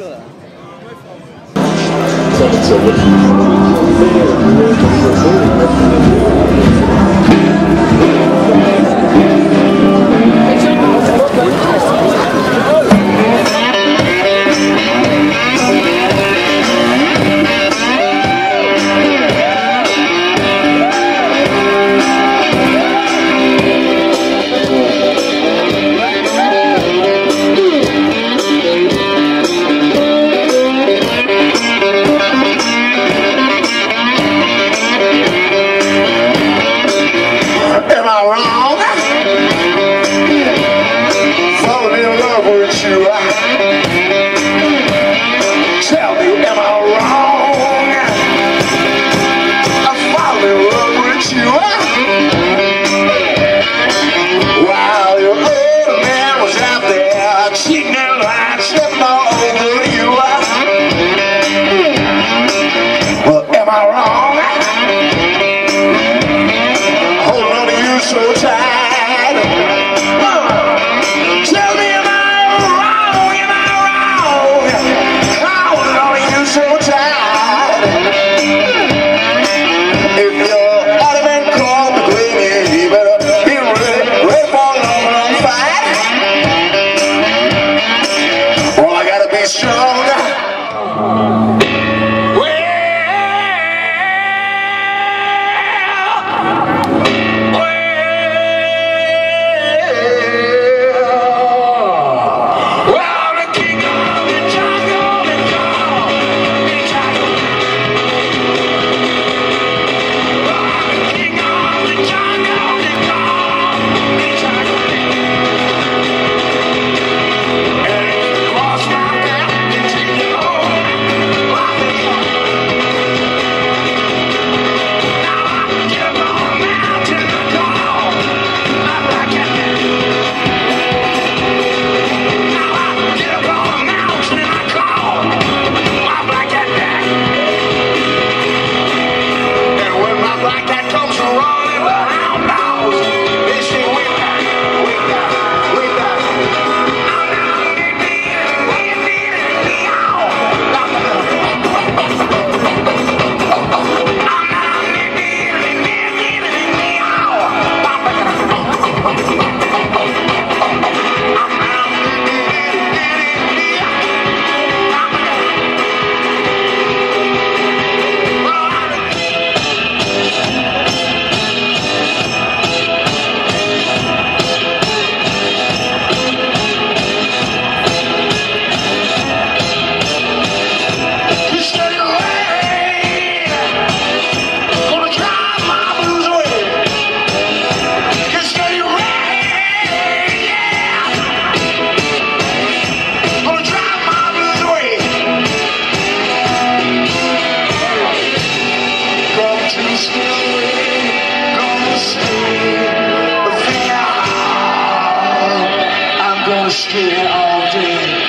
Zurück. Tell me, am I wrong? I you. While your man was out there cheating and lying, all over you. Am I wrong? Holding on to you so tight. stay all day.